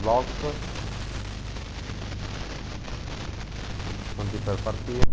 box pronti per partire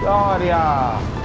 Vitória!